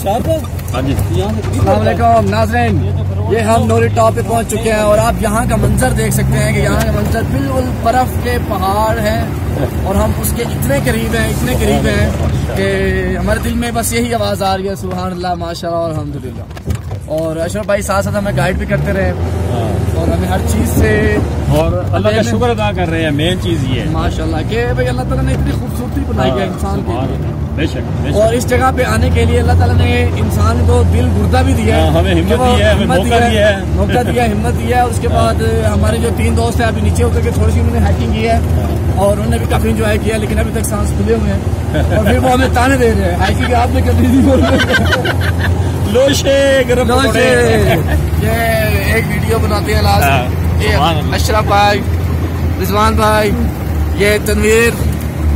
ہاں جی۔ السلام علیکم ناظرین۔ یہ ہم نوری ٹاپ پہ پہنچ چکے ہیں اور آپ یہاں کا منظر دیکھ سکتے ہیں کہ یہاں کا منظر بالکل برف کے پہاڑ ہیں اور ہم اس کے اتنے قریب ہیں اتنے قریب ہیں کہ ہمارے دل میں بس یہی آواز آ رہی ہے سبحان اللہ ماشاء اللہ الحمد للہ اور اشرف بھائی ساتھ ساتھ ہمیں گائیڈ بھی کرتے رہے۔ اور ہمیں ہر چیز سے اور اللہ کا شکر ادا کر رہے ہیں مین چیز یہ ہے۔ ماشاء اللہ کہ بھائی اللہ تعالیٰ نے اتنی خوبصورتی بنائی ہے انسان سبحان کی اللہ۔ بے شک اور اس جگہ پہ آنے کے لیے اللہ تعالیٰ نے انسان کو دل گردہ بھی دیا ہے۔ ہاں، ہمیں ہمت دی ہے، ہمیں موقع دیا ہے۔ موقع دیا ہے ہمت دیا ہے۔ اس کے بعد ہمارے جو تین دوست ہیں ابھی نیچے اتر کے تھوڑی سی انہوں نے ہیکنگ کی ہے۔ اور انہوں نے بھی کافی انجوائے کیا لیکن ابھی تک سانس کھلے ہوئے ہیں۔ اور پھر وہ ہمیں تانے دے رہے ہیں۔ ہیکنگ آپ نے کر دی تھی۔ گرم یہ ایک ویڈیو بناتے ہیں ہاں، لاسٹ یہ سبحان اللہ۔ اشرف بھائی رضوان بھائی یہ تنویر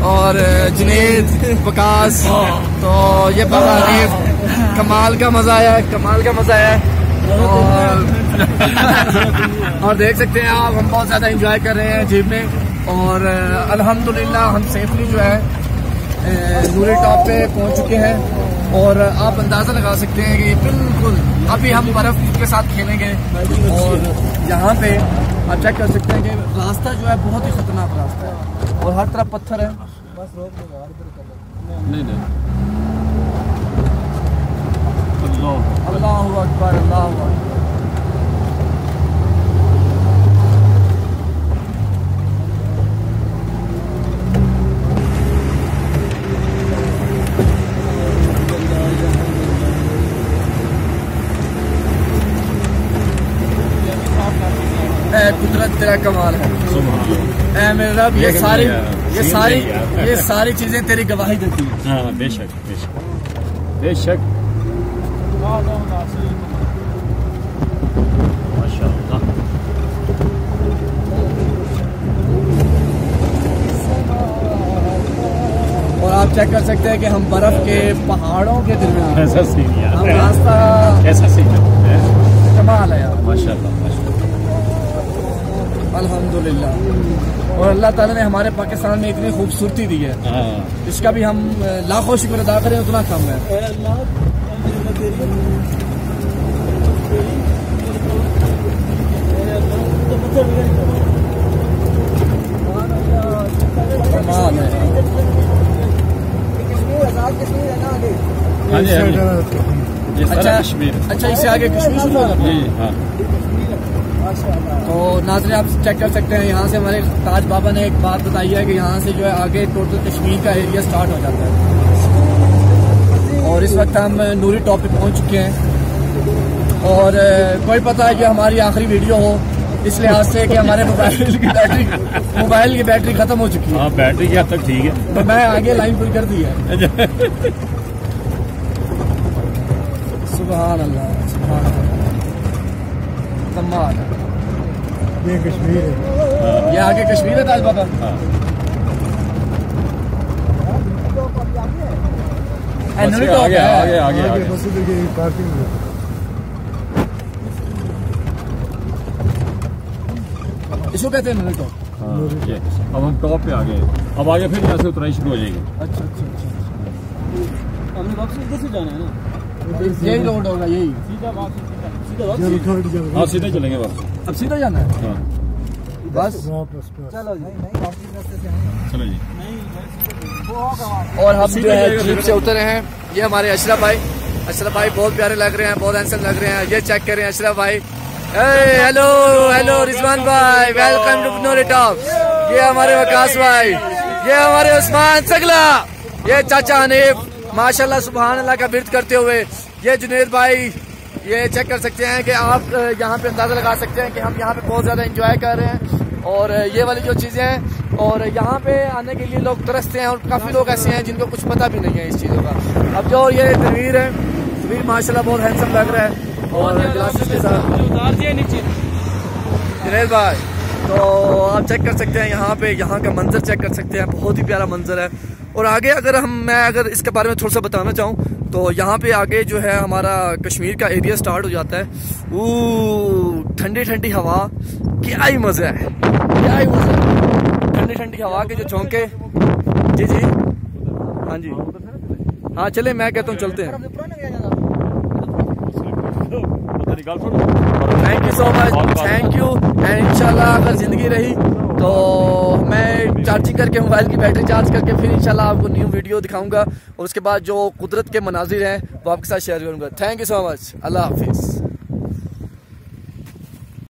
اور جنید وکاس۔ تو یہ بابا کمال کا مزہ آیا ہے کمال کا مزہ آیا ہے۔ اور اور دیکھ سکتے ہیں آپ ہم بہت زیادہ انجوائے کر رہے ہیں جیب میں۔ اور الحمدللہ ہم سیفلی جو ہے نوری ٹاپ پہ پہنچ چکے ہیں۔ اور آپ اندازہ لگا سکتے ہیں کہ بالکل ابھی ہم برف کے ساتھ کھیلیں گے اور یہاں پہ آپ چیک کر سکتے ہیں کہ راستہ جو ہے بہت ہی خطرناک راستہ ہے اور ہر طرف پتھر ہے نہیں نہیں۔ اللہ۔ اللہ اکبر اللہ اکبر۔ اے قدرت تیرا کمال ہے۔ اے میرے رب یہ ساری یہ ساری ہے۔ یہ ساری چیزیں تیری گواہی دیتی ہیں۔ ہاں بے شک بے شک۔ بے شک۔ چیک کر سکتے ہیں کہ ہم برف کے پہاڑوں کے درمیان ایسا سین ہم یار راستہ ایسا سین ہے۔ کمال ہے یار۔ ماشاء اللہ ماشاء اللہ الحمدللہ۔ اور اللہ تعالیٰ نے ہمارے پاکستان میں اتنی خوبصورتی دی ہے۔ ہاں۔ اس کا بھی ہم لاکھوں شکر ادا کریں اتنا کم ہے۔ ہاں جی ہاں جی۔ اچھا کشمیر۔ اچھا اس سے آگے کشمیر۔ جی ہاں۔ تو ناظرین آپ چیک کر سکتے ہیں یہاں سے ہمارے تاج بابا نے ایک بات بتائی ہے کہ یہاں سے جو ہے آگے ٹوٹل کشمیر کا ایریا سٹارٹ ہو جاتا ہے۔ اور اس وقت ہم نوری ٹاپ پہ پہنچ چکے ہیں۔ اور کوئی پتہ ہے کہ ہماری آخری ویڈیو ہو اس لحاظ سے کہ ہمارے موبائل کی بیٹری موبائل کی بیٹری ختم ہو چکی ہے۔ ہاں بیٹری کی حد تک ٹھیک ہے۔ تو میں آگے لائن پوری کر دی ہے۔ سبحان اللہ سبحان اللہ۔ کمال ہے یہ کشمیر ہے۔ یہ آگے کشمیر ہے ہاں۔ آگے۔ آگے آگے آگے آگے۔ بس ادھر کی پارکنگ اس کو کہتے ہیں نوری ٹاپ۔ ہاں اب ہم ٹاپ پہ آ گئے اب آگے پھر یہاں سے اترائی شروع ہو جائے گی۔ اچھا اچھا اچھا ہم نے واپس ادھر سے جانا ہے نا یہی روڈ ہوگا یہی۔ سیدھا واپس ہاں سیدھے چلیں گے واپس اب سیدھا جانا ہے؟ ہاں۔ بس۔ چلو جی۔ چلو جی۔ اور ہم جو ہے جیپ۔ سے اترے ہیں۔ یہ ہمارے اشرف بھائی۔ اشرف بھائی بہت پیارے لگ رہے ہیں بہت ہینسم لگ رہے ہیں۔ یہ چیک کریں اشرف بھائی۔ ہیلو ہیلو رضوان بھائی ویلکم ٹو نوری ٹاپ یہ ہمارے وکاس بھائی۔ یہ ہمارے عثمان سگلا۔ یہ چاچا حنیف۔ ماشاءاللہ سبحان اللہ کا برد کرتے ہوئے۔ یہ جنید بھائی۔ یہ چیک کر سکتے ہیں کہ آپ یہاں پہ اندازہ لگا سکتے ہیں کہ ہم یہاں پہ بہت زیادہ انجوائے کر رہے ہیں اور یہ والی جو چیزیں ہیں اور یہاں پہ آنے کے لیے لوگ ترستے ہیں اور کافی لوگ ایسے ہیں جن کو کچھ پتہ بھی نہیں ہے اس چیزوں کا۔ اب جو یہ تنویر ہے تنویر ماشاءاللہ بہت ہینسم لگ رہا ہے اور گلاسز کے ساتھ۔ جنید بھائی تو آپ چیک کر سکتے ہیں یہاں پہ یہاں کا منظر چیک کر سکتے ہیں۔ بہت ہی پیارا منظر ہے۔ اور آگے اگر ہم میں اگر اس کے بارے میں تھوڑا سا بتانا چاہوں تو یہاں پہ آگے جو ہے ہمارا کشمیر کا ایریا سٹارٹ ہو جاتا ہے۔ تھنڈی ٹھنڈی ٹھنڈی ہوا۔ کیا ہی مزہ ہے۔ کیا ہی مزہ ہے۔ ٹھنڈی ٹھنڈی ہوا کے جو چونکے۔ جی جی۔ ہاں جی۔ ہاں چلے میں کہتا ہوں چلتے ہیں۔ میری گل سن thank you so much thank you and انشاءاللہ اگر زندگی رہی تو میں چارجنگ کر کے موبائل کی بیٹری چارج کر کے پھر انشاءاللہ آپ کو نیو ویڈیو دکھاؤں گا۔ اور اس کے بعد جو قدرت کے مناظر ہیں وہ آپ کے ساتھ شیئر کروں گا۔ تھینک یو سو مچ اللہ حافظ۔